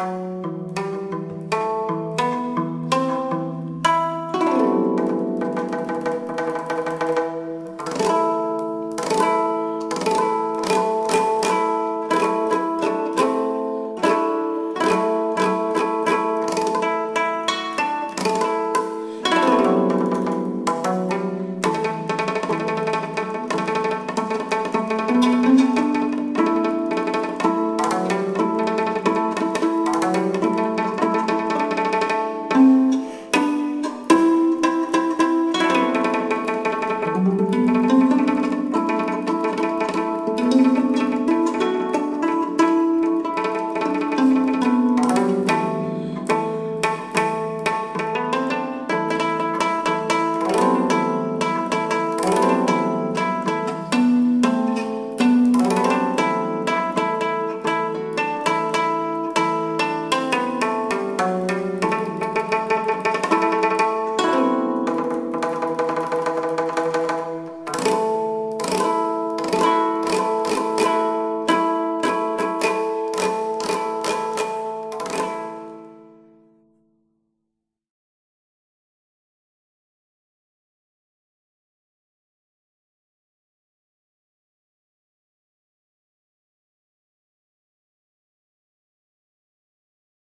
Música